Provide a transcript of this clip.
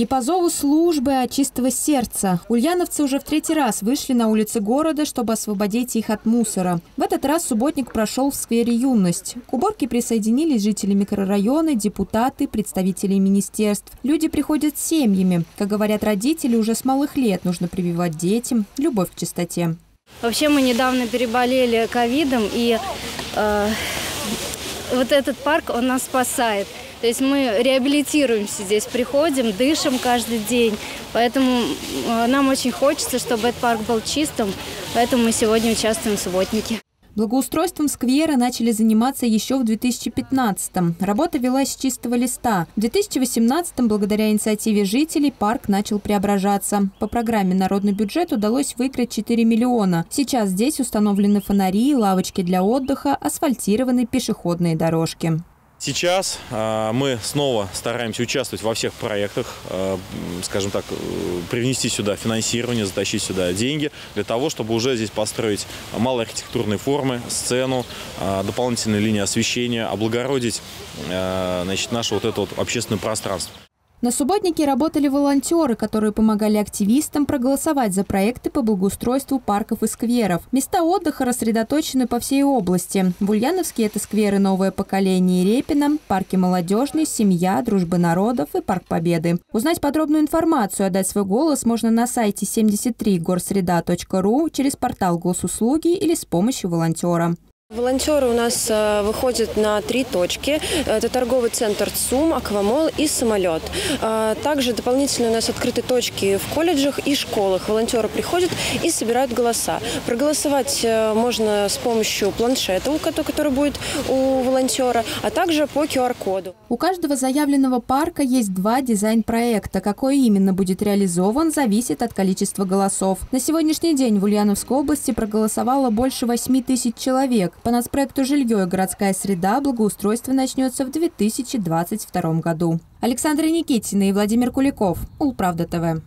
Не по зову службы, а чистого сердца. Ульяновцы уже в третий раз вышли на улицы города, чтобы освободить их от мусора. В этот раз субботник прошел в сквере «Юность». К уборке присоединились жители микрорайона, депутаты, представители министерств. Люди приходят с семьями. Как говорят родители, уже с малых лет нужно прививать детям любовь к чистоте. Вообще мы недавно переболели ковидом, и э, вот этот парк, он нас спасает. То есть мы реабилитируемся здесь, приходим, дышим каждый день. Поэтому э, нам очень хочется, чтобы этот парк был чистым. Поэтому мы сегодня участвуем в субботнике. Благоустройством сквера начали заниматься еще в 2015-м. Работа велась с чистого листа. В 2018-м, благодаря инициативе жителей, парк начал преображаться. По программе «Народный бюджет» удалось выиграть 4 миллиона. Сейчас здесь установлены фонари, лавочки для отдыха, асфальтированы пешеходные дорожки. Сейчас э, мы снова стараемся участвовать во всех проектах, э, скажем так, э, привнести сюда финансирование, затащить сюда деньги для того, чтобы уже здесь построить малые архитектурные формы, сцену, э, дополнительные линии освещения, облагородить значит, наше вот это вот общественное пространство. На субботнике работали волонтеры, которые помогали активистам проголосовать за проекты по благоустройству парков и скверов. Места отдыха рассредоточены по всей области. В Ульяновске это скверы «Новое поколение» и Репина, парки «Молодежный», «Семья», «Дружбы народов» и «Парк Победы». Узнать подробную информацию, отдать свой голос можно на сайте 73горсреда.ру через портал госуслуги или с помощью волонтера. Волонтеры у нас э, выходят на три точки. Это торговый центр ЦУМ, Аквамол и самолет. Э, также дополнительно у нас открыты точки в колледжах и школах. Волонтеры приходят и собирают голоса. Проголосовать э, можно с помощью планшета, который будет у волонтера, а также по QR-коду. У каждого заявленного парка есть два дизайн-проекта. Какой именно будет реализован, зависит от количества голосов. На сегодняшний день в Ульяновской области проголосовало больше 8 тысяч человек. По нацпроекту «Жилье и городская среда» благоустройство начнется в 2022 году. Александра Никитина и Владимир Куликов. Улправда ТВ.